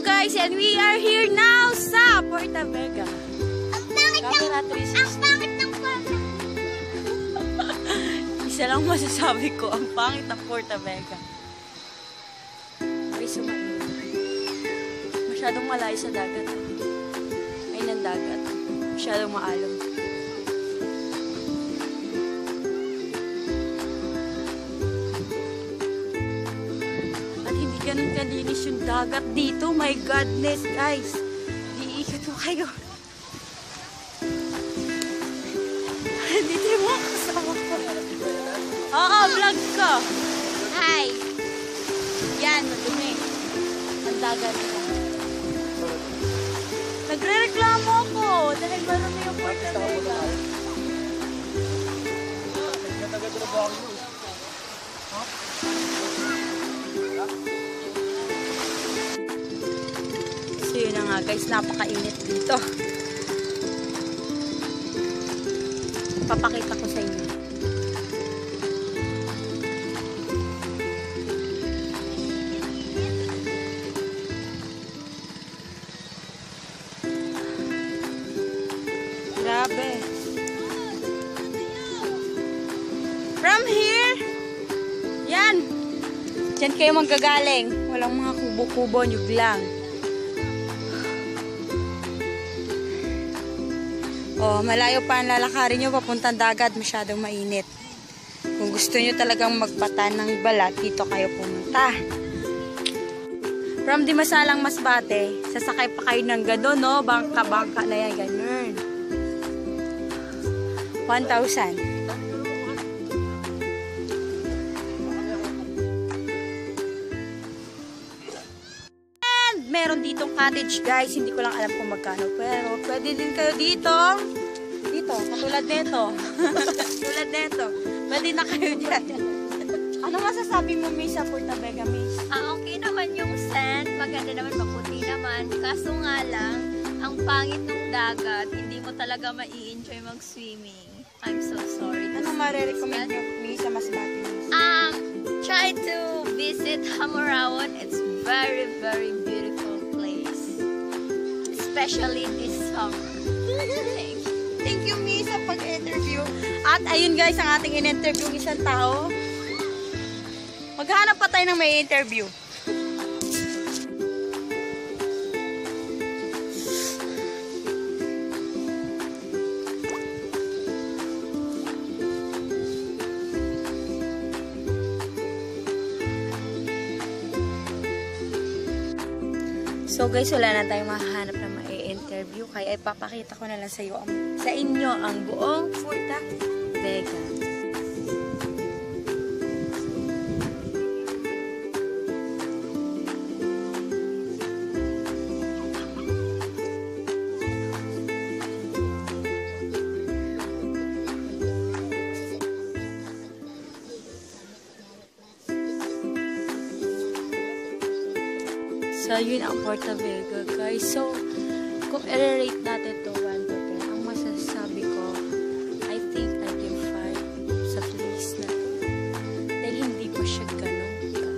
guys, and we are here now sa Puerto Vega. Ang pangit ng, ang 360. pangit ng kwarto. Isa lang masasabi ko, ang pangit ng Puerto Vega. Ay, sumain. Masyadong malayo sa dagat. Ay, ng dagat. Masyadong maalong. Ganun kalinis yung dagat dito. My godness, guys. Iikot mo kayo. dito mga kasama ko. Oo, vlog ko. Hi. Yan, madumi. Ang dagat. Nagre-reklamo ako dahil marami yung Vega. So yun na nga guys, napakainit dito. Papakita ko sa inyo. Grabe. From here, yan. Diyan kayo magagaling. Walang mga kubo-kubo, nyug lang. Oh, malayo pa ang lalakarin nyo papuntang dagat, masyadong mainit. Kung gusto nyo talagang magpatan ng balat, dito kayo pumunta. From Dimasalang Masbate, sasakay pa kayo ng gado, no? Bangka-bangka na yan, ganun. 1,000. Cottage, guys. Hindi ko lang alam kung magkano. Pero pwede din kayo dito. Dito, katulad nito. Tulad nito. Pwede na kayo dyan. ano masasabi mo, Miss, sa Puerto Vega, Miss? Ah, okay naman yung sand. Maganda naman, maputi naman. Kaso nga lang, ang pangit ng dagat, hindi mo talaga mai-enjoy mag-swimming. I'm so sorry. Ano marirecommend nyo, Miss, sa Masbate, Um, try to visit Hamurawan. It's very, very. Especially this summer. Thank you. Thank you, Miss, sa pag-interview. At ayun guys, ang ating in-interview ng isang tao. Maghanap pa tayo ng may interview. So guys, wala na tayong mahahanap mai-interview kaya ipapakita ko na lang sa, iyo, sa inyo ang buong Puerto Vega. So, yun ang Puerto Vega, guys. So, kung i-rate natin to 1 to 10, ang masasabi ko, I think I give 5 sa place na to. Dahil hindi pa siya ganun ka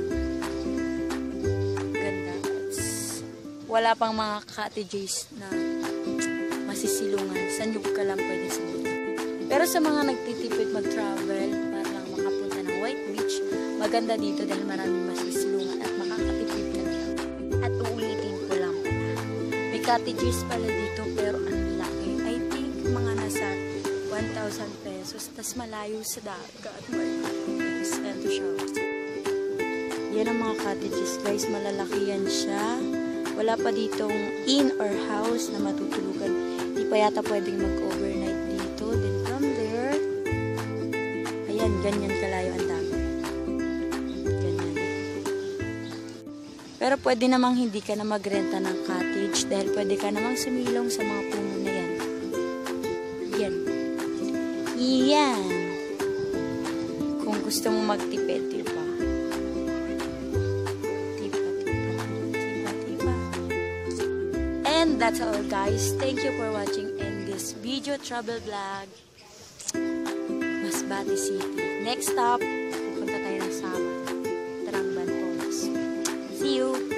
ganda. It's, wala pang mga cottages na masisilungan. Sa nyug ka lang pwede sumulong. Pero sa mga nagtitipid mag-travel para lang makapunta ng White Beach, maganda dito dahil maraming masisilungan cottages pala dito pero ang laki. I think mga nasa 1,000 pesos. tas malayo sa dagat. Goodness. Ito siya. Yan ang mga cottages guys. Malalaki yan siya. Wala pa ditong inn or house na matutulugan. Hindi pa yata pwedeng mag-overnight dito. Then from there, ayan, ganyan kalayo ang Pero pwede namang hindi ka na magrenta ng cottage dahil pwede ka namang sumilong sa mga puno na yan. Yan. Yan. Kung gusto mo magtipid, di ba? Tipa, tipa, tipa. And that's all guys. Thank you for watching in this video travel vlog. Masbate City. Next stop, Brasil.